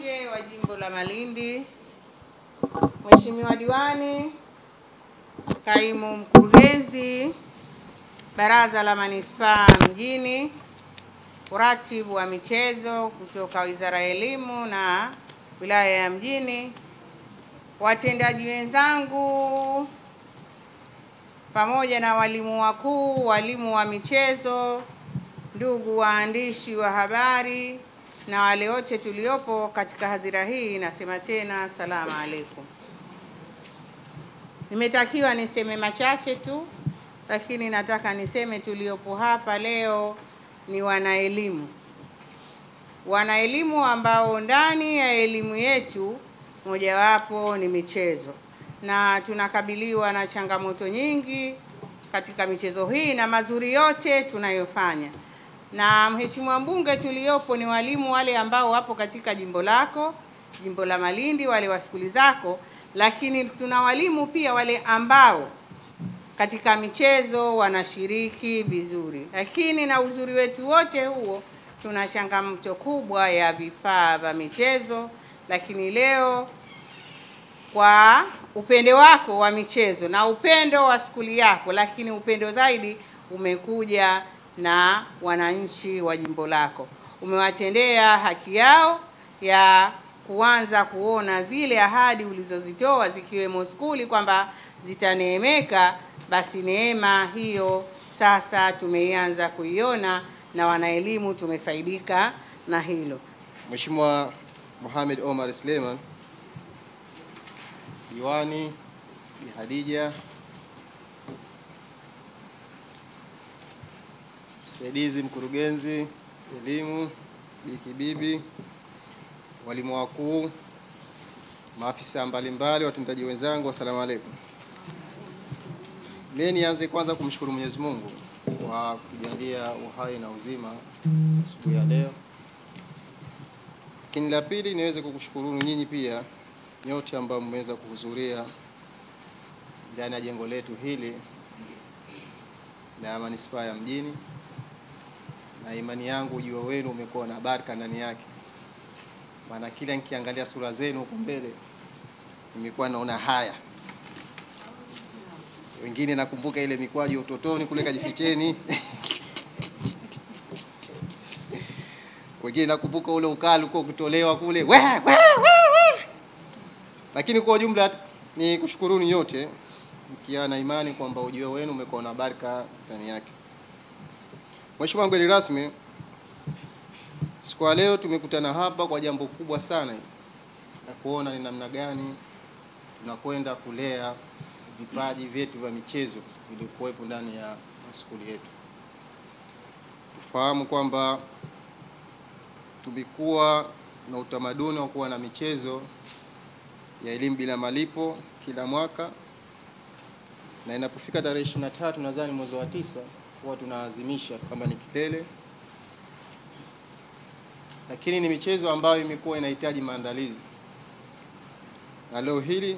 Mbunge wa Jimbo la Malindi, Mheshimiwa Diwani, Kaimu Mkurugenzi, Baraza la Manispaa Mjini, Uratibu wa Michezo kutoka Wizara ya Elimu na Wilaya ya Mjini, watendaji wenzangu pamoja na walimu wakuu, walimu wa michezo, ndugu waandishi wa habari na wale wote tuliopo katika hadhira hii, nasema tena salamu alaikum. Nimetakiwa niseme machache tu, lakini nataka niseme tuliopo hapa leo ni wanaelimu, wanaelimu ambao ndani ya elimu yetu mojawapo ni michezo, na tunakabiliwa na changamoto nyingi katika michezo hii na mazuri yote tunayofanya. Na mheshimiwa mbunge, tuliopo ni walimu wale ambao wapo katika jimbo lako, jimbo la Malindi, wale wa skuli zako, lakini tuna walimu pia wale ambao katika michezo wanashiriki vizuri, lakini na uzuri wetu wote huo, tuna changamoto kubwa ya vifaa vya michezo. Lakini leo kwa upendo wako wa michezo na upendo wa skuli yako, lakini upendo zaidi umekuja na wananchi wa jimbo lako, umewatendea haki yao ya kuanza kuona zile ahadi ulizozitoa zikiwemo skuli kwamba zitaneemeka. Basi neema hiyo sasa tumeianza kuiona na wanaelimu tumefaidika na hilo. Mheshimiwa Mohamed Omar Suleiman, Diwani Bi Hadija, Msaidizi Mkurugenzi Elimu bikibibi, walimu wakuu, maafisa mbalimbali, watendaji wenzangu, asalamu alaikum. Mimi nianze kwanza kumshukuru Mwenyezi Mungu kwa kujalia uhai na uzima asubuhi ya leo, lakini la pili niweze kukushukuru nyinyi pia nyote ambao mmeweza kuhudhuria ndani ya jengo letu hili la manispaa ya mjini, na imani yangu ujio wenu umekuwa na baraka ndani yake, maana kila nikiangalia sura zenu huko mbele nimekuwa naona haya wengine nakumbuka ile mikwaju ya utotoni kule kajificheni wengine nakumbuka ule ukali uko kutolewa kule we, we, we, we. Lakini kwa ujumla ni kushukuruni nyote mkiwa na imani kwamba ujio wenu umekuwa na baraka ndani yake. Mheshimiwa mgeni rasmi, siku ya leo tumekutana hapa kwa jambo kubwa sana na kuona ni namna gani tunakwenda kulea vipaji vyetu vya michezo vilivyokuwepo ndani ya maskuli yetu. Tufahamu kwamba tumekuwa na utamaduni wa kuwa na michezo ya elimu bila malipo kila mwaka, na inapofika tarehe ishirini na tatu nadhani mwezi wa tisa huwa tunaazimisha kwamba ni kilele, lakini ni michezo ambayo imekuwa inahitaji maandalizi, na leo hili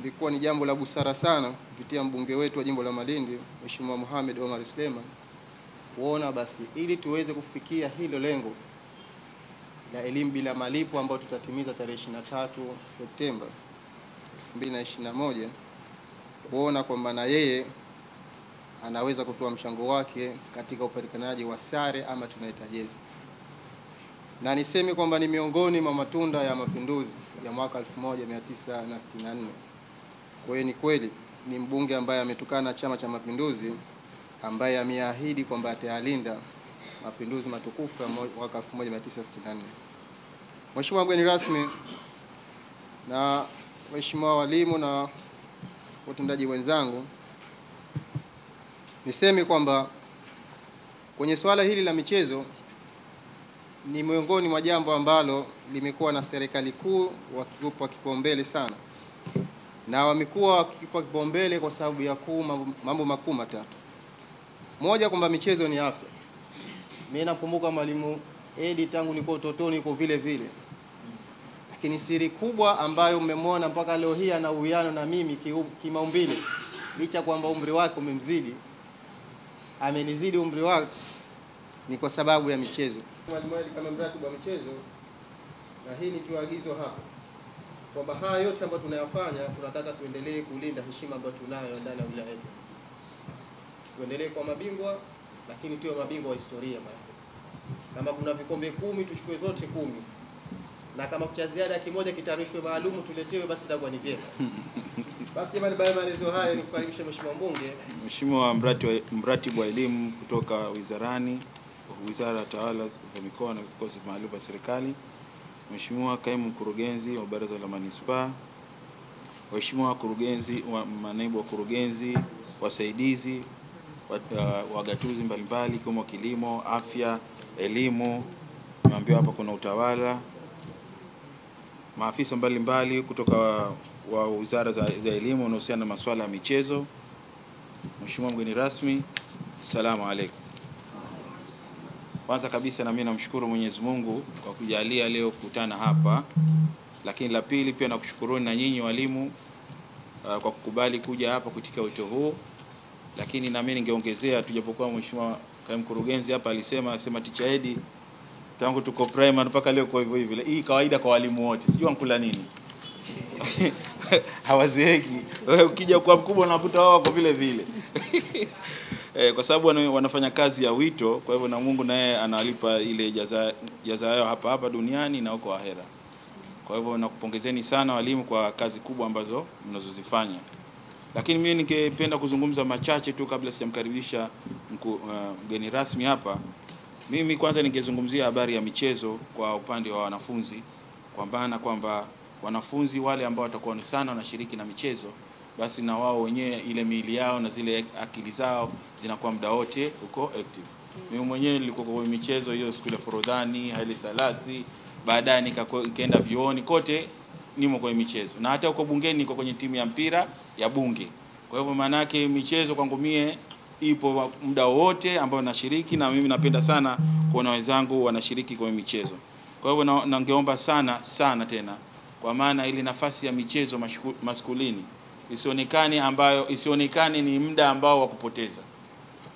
ilikuwa ni jambo la busara sana kupitia mbunge wetu wa jimbo la Malindi Mheshimiwa Mohamed Omar Suleiman kuona basi, ili tuweze kufikia hilo lengo la elimu bila malipo ambayo tutatimiza tarehe 23 Septemba 2021, kuona kwamba na yeye anaweza kutoa mchango wake katika upatikanaji wa sare ama tunaita jezi, na niseme kwamba ni miongoni mwa matunda ya mapinduzi ya mwaka 1964. Kwa hiyo ni kweli ni mbunge ambaye ametokana Chama cha Mapinduzi ambaye ameahidi kwamba atayalinda mapinduzi matukufu ya mwaka 1964. Mheshimiwa mgeni rasmi na waheshimiwa walimu na watendaji wenzangu, niseme kwamba kwenye suala hili la michezo ni miongoni mwa jambo ambalo limekuwa na serikali kuu wakiupa kipaumbele sana na wamekuwa wakipa kipaumbele kwa sababu ya kuu mambo makuu matatu. Moja, kwamba michezo ni afya. Mimi nakumbuka mwalimu Edi tangu niko utotoni iko vile vile, lakini siri kubwa ambayo mmemwona mpaka leo hii ana uwiano na mimi kimaumbile, licha kwamba umri wake umemzidi, amenizidi umri wake, ni kwa sababu ya michezo. Mwalimu Ali kama mratibu wa michezo na hii ni tuagizo hapo kwamba haya yote ambayo tunayafanya, tunataka tuendelee kulinda heshima ambayo tunayo ndani ya wilaya yetu, tuendelee kwa mabingwa, lakini tuwe mabingwa wa historia. Mara kama kuna vikombe kumi tuchukue zote kumi, na kama cha ziada kimoja kitarishwe maalumu tuletewe, basi itakuwa ni vyema. Basi jamani, baada ya maelezo hayo, nikukaribisha Mheshimiwa mbunge. Mheshimiwa mrati wa- mratibu wa elimu kutoka wizarani, Wizara ya Tawala za Mikoa na Vikosi Maalum vya Serikali, Mheshimiwa kaimu mkurugenzi wa Baraza la Manispaa, Waheshimiwa wakurugenzi wa manaibu wakurugenzi, wasaidizi, wa- uh, wagatuzi mbalimbali ikiwemo kilimo, afya, elimu, nimeambiwa hapa kuna utawala, maafisa mbalimbali kutoka wa, wizara za, za elimu wanaohusiana na masuala ya michezo, Mheshimiwa mgeni rasmi, salamu alaikum. Kwanza kabisa na mimi namshukuru Mwenyezi Mungu kwa kujalia leo kukutana hapa, lakini la pili pia nakushukuruni na nyinyi walimu uh, kwa kukubali kuja hapa kutika wito huu, lakini na mimi ningeongezea tujapokuwa Mheshimiwa kaimu mkurugenzi hapa alisema sema Teacher Edi tangu tuko primary mpaka leo kwa hivyo hivyo. Hii kawaida kwa walimu wote, sijui wankula nini hawazeeki. Ukija kwa mkubwa unakuta wao wako vile vile eh, kwa sababu wanafanya kazi ya wito. Kwa hivyo na Mungu naye anawalipa ile jaza, jaza yao hapa hapa duniani na huko ahera. Kwa hivyo nakupongezeni sana walimu kwa kazi kubwa ambazo mnazozifanya, lakini mimi ningependa kuzungumza machache tu kabla sijamkaribisha mgeni uh, rasmi hapa. Mimi kwanza ningezungumzia habari ya michezo kwa upande wa wanafunzi, kwa maana kwamba wanafunzi wale ambao watakuwa sana wanashiriki na michezo, basi na wao wenyewe ile miili yao na zile akili zao zinakuwa muda wote huko active. Mimi mwenyewe nilikuwa kwenye michezo hiyo siku ile Forodhani, Haile Salasi, baadaye nikaenda vyuoni, kote nimo kwenye michezo, na hata huko bungeni niko kwenye timu ya mpira ya bunge. Kwa hivyo maana yake michezo kwangu mie ipo muda wote ambao nashiriki, na mimi napenda sana kuona wenzangu wanashiriki kwenye michezo. Kwa hivyo na- nangeomba sana sana tena, kwa maana ili nafasi ya michezo maskulini isionekane ambayo isionekane ni muda ambao wa kupoteza.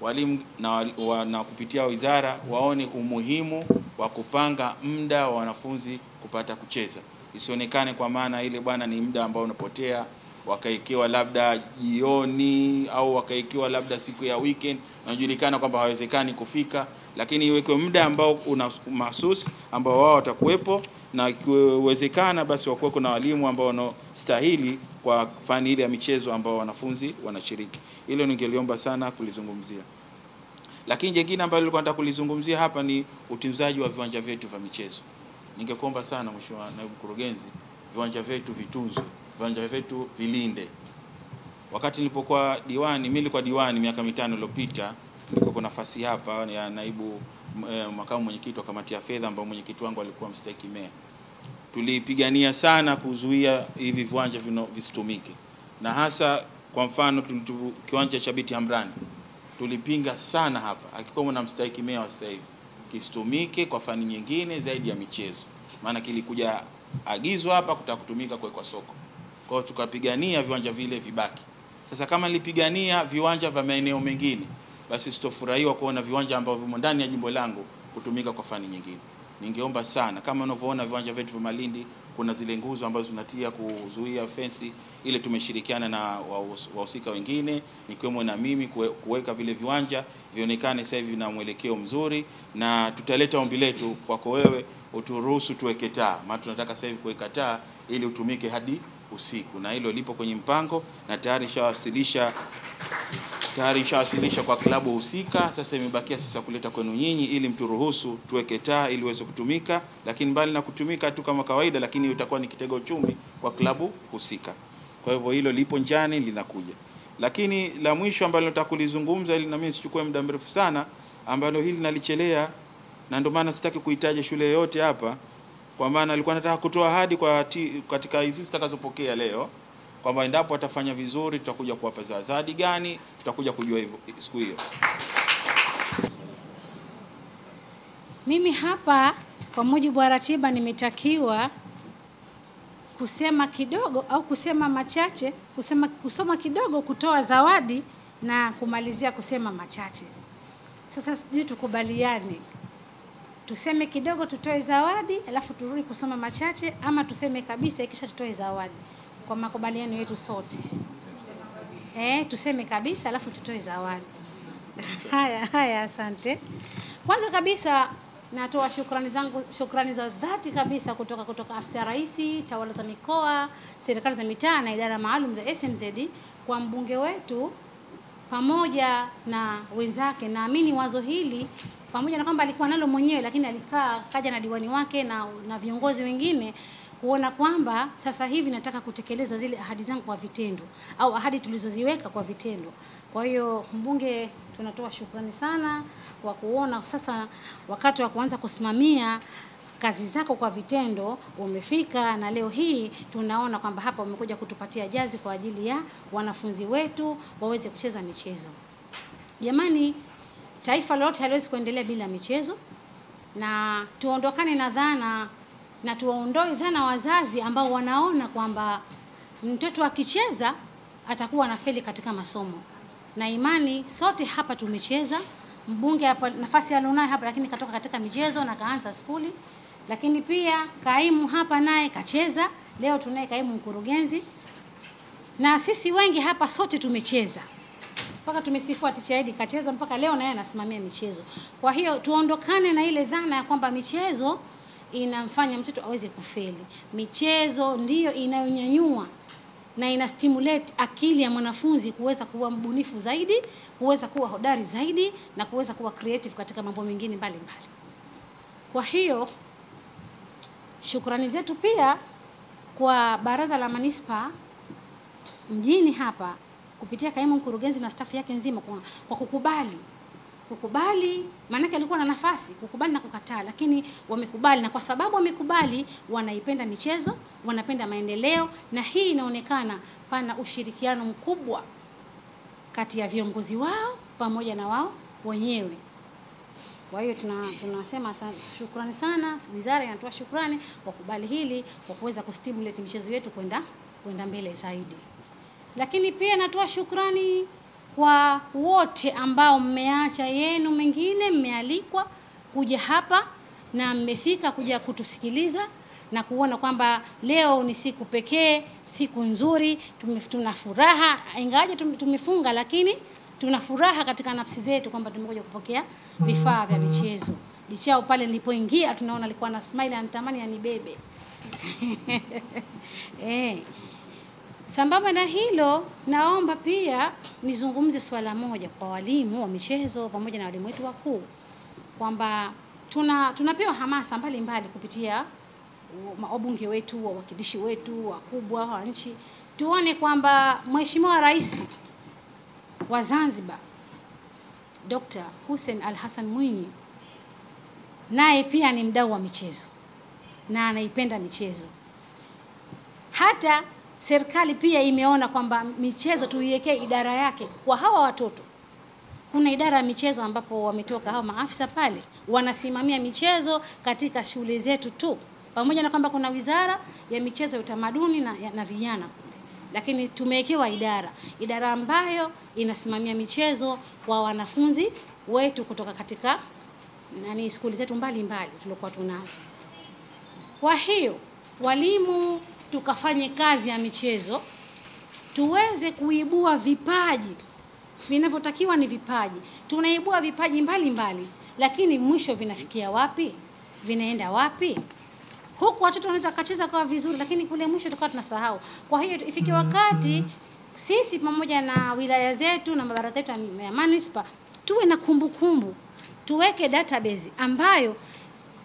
Walimu na, wa, na kupitia wizara waone umuhimu wa kupanga muda wa wanafunzi kupata kucheza, isionekane kwa maana ile bwana ni muda ambao unapotea wakaekewa labda jioni au wakaikiwa labda siku ya weekend, najulikana kwamba hawezekani kufika, lakini iwekwe muda ambao una mahsusi ambao wao watakuwepo, na ikiwezekana basi wakuweko na walimu ambao wanaostahili kwa fani ile ya michezo ambao wanafunzi wanashiriki. Hilo ningeliomba sana kulizungumzia. Lakini jingine ambalo nilikuwa nataka kulizungumzia hapa ni utunzaji wa viwanja vyetu vya michezo. Ningekuomba sana Mheshimiwa Naibu Mkurugenzi, viwanja vyetu vitunzwe, viwanja vyetu vilinde. Wakati nilipokuwa diwani, mimi nilikuwa diwani miaka mitano iliyopita, nilikuwa kwa nafasi hapa ya naibu eh, makamu mwenyekiti wa kamati ya fedha, ambao mwenyekiti wangu alikuwa mstahiki meya. Tulipigania sana kuzuia hivi viwanja visitumike, na hasa kwa mfano kiwanja cha Biti Amrani tulipinga sana hapa, akikuwa na mstahiki meya wa sasa hivi kisitumike kwa fani nyingine zaidi ya michezo, maana kilikuja agizo hapa kutaka kutumika kuwekwa soko. Kwa hiyo tukapigania viwanja vile vibaki. Sasa kama nilipigania viwanja vya maeneo mengine, basi sitofurahiwa kuona viwanja ambavyo vimo ndani ya jimbo langu kutumika kwa fani nyingine. Ningeomba sana kama unavyoona viwanja vyetu vya Malindi kuna zile nguzo ambazo zinatia kuzuia fensi ile, tumeshirikiana na wahusika wengine nikiwemo na mimi kuweka vile viwanja vionekane sasa hivi na mwelekeo mzuri, na tutaleta ombi letu kwako wewe uturuhusu tuweke taa, maana tunataka sasa hivi kuweka taa ili utumike hadi usiku, na hilo lipo kwenye mpango na tayari nishawasilisha tayari nishawasilisha kwa klabu husika. Sasa imebakia sasa kuleta kwenu nyinyi ili mturuhusu tuweke taa ili iweze kutumika, lakini mbali na kutumika tu kama kawaida, lakini itakuwa ni kitega uchumi kwa klabu husika. Kwa hivyo hilo lipo njiani linakuja, lakini la mwisho ambalo nataka kulizungumza ili na mimi sichukue muda mrefu sana, ambalo hili nalichelea na ndio maana sitaki kuitaja shule yoyote hapa, kwa maana alikuwa anataka kutoa ahadi kwa ti, katika hizi zitakazopokea leo kwamba endapo atafanya vizuri tutakuja kuwapa zawadi gani, tutakuja kujua hivyo siku hiyo. Mimi hapa kwa mujibu wa ratiba nimetakiwa kusema kidogo au kusema machache, kusema kusoma kidogo, kutoa zawadi na kumalizia kusema machache. Sasa sijui tukubaliane tuseme kidogo tutoe zawadi alafu turudi kusoma machache ama tuseme kabisa kisha tutoe zawadi kwa makubaliano yetu sote. Eh, tuseme kabisa alafu tutoe zawadi. Haya haya asante. Kwanza kabisa natoa shukrani zangu shukrani za dhati kabisa kutoka kutoka afisa ya rais tawala za mikoa serikali za mitaa na idara maalum za smz kwa mbunge wetu pamoja na wenzake. Naamini wazo hili pamoja na kwamba alikuwa nalo mwenyewe, lakini alikaa kaja na diwani wake na, na viongozi wengine kuona kwamba sasa hivi nataka kutekeleza zile ahadi zangu kwa vitendo au ahadi tulizoziweka kwa vitendo. Kwa hiyo mbunge, tunatoa shukrani sana kwa kuona sasa wakati wa kuanza kusimamia kazi zako kwa vitendo umefika, na leo hii tunaona kwamba hapa umekuja kutupatia jazi kwa ajili ya wanafunzi wetu waweze kucheza michezo. Jamani, taifa lolote haliwezi kuendelea bila michezo, na tuondokane na dhana na tuwaondoe dhana wazazi ambao wanaona kwamba mtoto akicheza atakuwa anafeli katika masomo. Na imani sote hapa tumecheza. Mbunge hapa nafasi alionayo hapa, lakini katoka katika michezo na kaanza skuli lakini pia kaimu hapa naye kacheza. Leo tunaye kaimu mkurugenzi, na sisi wengi hapa sote tumecheza mpaka tumesifua Ticha Edi kacheza mpaka leo naye anasimamia michezo. Kwa hiyo tuondokane na ile dhana ya kwamba michezo inamfanya mtoto aweze kufeli. Michezo ndiyo inayonyanyua na ina stimulate akili ya mwanafunzi kuweza kuwa mbunifu zaidi, kuweza kuwa hodari zaidi na kuweza kuwa creative katika mambo mengine mbalimbali. Kwa hiyo Shukrani zetu pia kwa Baraza la manispa mjini hapa kupitia kaimu mkurugenzi na stafu yake nzima kwa, kwa kukubali kukubali, maanake alikuwa na nafasi kukubali na kukataa, lakini wamekubali, na kwa sababu wamekubali, wanaipenda michezo, wanapenda maendeleo, na hii inaonekana pana ushirikiano mkubwa kati ya viongozi wao pamoja na wao wenyewe. Kwa hiyo tuna tunasema sana, shukrani sana, wizara inatoa shukrani kwa kubali hili kwa kuweza kustimulate michezo yetu kwenda kwenda mbele zaidi. Lakini pia natoa shukrani kwa wote ambao mmeacha yenu mengine, mmealikwa kuja hapa na mmefika kuja kutusikiliza na kuona kwamba leo ni siku pekee, siku nzuri, tuna furaha ingawaje tumefunga, lakini tuna furaha katika nafsi zetu kwamba tumekuja kupokea vifaa vya michezo. Bichao pale nilipoingia tunaona alikuwa na smile anatamani anibebe. eh. Sambamba na hilo, naomba pia nizungumze swala moja kwa walimu wa michezo pamoja na walimu wetu wakuu kwamba tuna tunapewa hamasa mbalimbali kupitia wa- wabunge wetu, wawakilishi wetu wakubwa wa nchi, tuone kwamba Mheshimiwa Rais wa Zanzibar Dr. Hussein Al Hassan Mwinyi naye pia ni mdau wa michezo na anaipenda michezo. Hata serikali pia imeona kwamba michezo tuiwekee idara yake kwa hawa watoto. Kuna idara ya michezo ambapo wametoka hawa maafisa pale wanasimamia michezo katika shule zetu tu, pamoja na kwamba kuna wizara ya michezo ya utamaduni na, na vijana lakini tumewekewa idara idara ambayo inasimamia michezo wa wanafunzi wetu kutoka katika nani skuli zetu mbalimbali tulikuwa tunazo. Kwa hiyo walimu, tukafanye kazi ya michezo, tuweze kuibua vipaji vinavyotakiwa. Ni vipaji, tunaibua vipaji mbalimbali mbali, lakini mwisho vinafikia wapi? Vinaenda wapi? Huku watoto wanaweza kacheza kwa vizuri, lakini kule mwisho tukawa tunasahau. Kwa hiyo ifike wakati sisi pamoja na wilaya zetu na mabaraza yetu ya- manispa tuwe na kumbukumbu kumbu. Tuweke database ambayo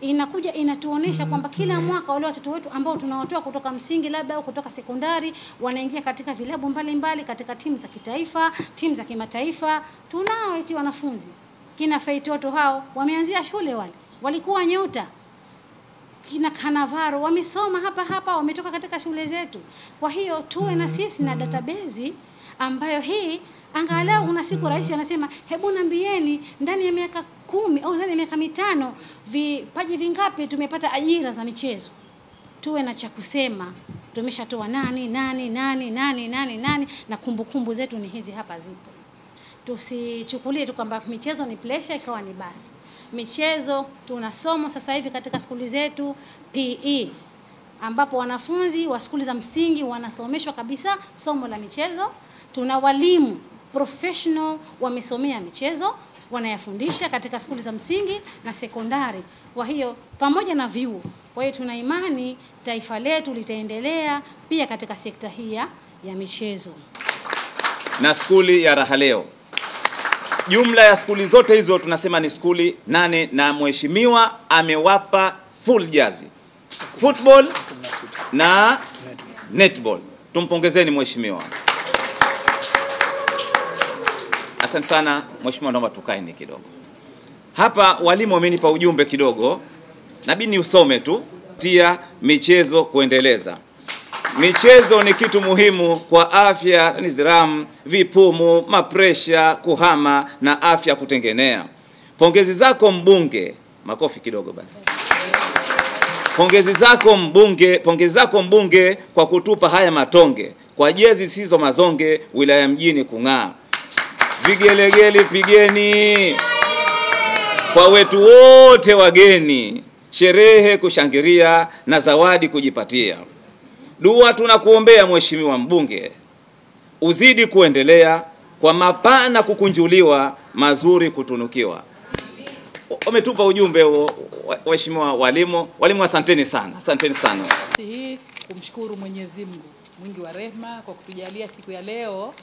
inakuja inatuonesha kwamba kila mwaka wale watoto wetu ambao tunawatoa kutoka msingi labda au kutoka sekondari wanaingia katika vilabu mbalimbali katika timu za kitaifa, timu za kimataifa. Tunao eti wanafunzi kina Feitoto hao wameanzia shule wale, walikuwa nyota kina Kanavaro wamesoma hapa hapa, wametoka katika shule zetu. Kwa hiyo tuwe na sisi na database ambayo hii angalau una siku rais anasema hebu nambieni ndani ya miaka kumi au ndani ya miaka mitano vipaji vingapi tumepata ajira za michezo. Tuwe na cha kusema, tumeshatoa nani nani nani nani nani nani, na kumbukumbu kumbu zetu ni hizi hapa zipo tusichukulie tu kwamba michezo ni pleasure ikawa ni basi. Michezo. Tuna somo sasa hivi katika skuli zetu PE, ambapo wanafunzi wa skuli za msingi wanasomeshwa kabisa somo la michezo. Tuna walimu professional wamesomea michezo wanayafundisha katika skuli za msingi na sekondari. Kwa hiyo pamoja na vyuo. Kwa hiyo tuna imani taifa letu litaendelea pia katika sekta hii ya michezo. na skuli ya Rahaleo. Jumla ya skuli zote hizo tunasema ni skuli nane, na mheshimiwa amewapa full jazi football na netball. Tumpongezeni mheshimiwa. Asante sana mheshimiwa, naomba tukaeni kidogo hapa. Walimu wamenipa ujumbe kidogo, nabidi ni usome tu, tia michezo kuendeleza Michezo ni kitu muhimu kwa afya, nidhamu, vipumu, mapresha, kuhama na afya kutengenea. Pongezi zako mbunge, makofi kidogo basi. Pongezi zako mbunge, pongezi zako mbunge kwa kutupa haya matonge kwa jezi sizo mazonge, wilaya mjini kung'aa. Vigelegele pigeni kwa wetu wote wageni, sherehe kushangilia na zawadi kujipatia. Dua tunakuombea mheshimiwa mbunge, uzidi kuendelea kwa mapana kukunjuliwa, mazuri kutunukiwa. Wametupa ujumbe huo wa- waheshimiwa walimu. Walimu, asanteni sana, asanteni sana. Hii kumshukuru Mwenyezi Mungu mwingi wa rehema kwa kutujalia siku ya leo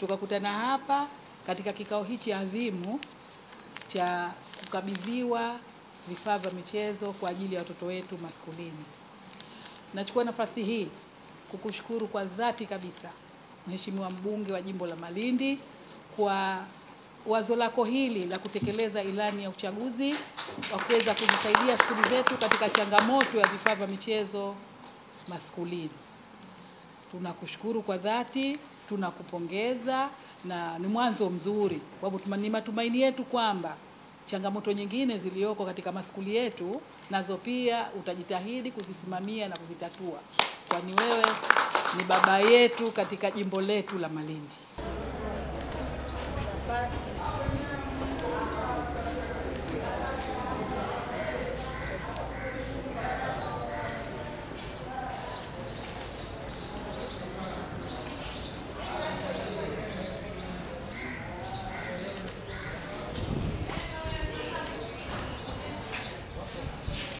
tukakutana hapa katika kikao hichi adhimu cha kukabidhiwa vifaa vya michezo kwa ajili ya watoto wetu maskulini. Nachukua nafasi hii kukushukuru kwa dhati kabisa Mheshimiwa mbunge wa jimbo la Malindi kwa wazo lako hili la kutekeleza ilani ya uchaguzi wa kuweza kuzisaidia skuli zetu katika changamoto ya vifaa vya michezo maskulini. Tunakushukuru kwa dhati, tunakupongeza na ni mwanzo mzuri, kwa sababu ni matumaini yetu kwamba changamoto nyingine zilizoko katika maskuli yetu nazo pia utajitahidi kuzisimamia na kuzitatua, kwani wewe ni baba yetu katika jimbo letu la Malindi.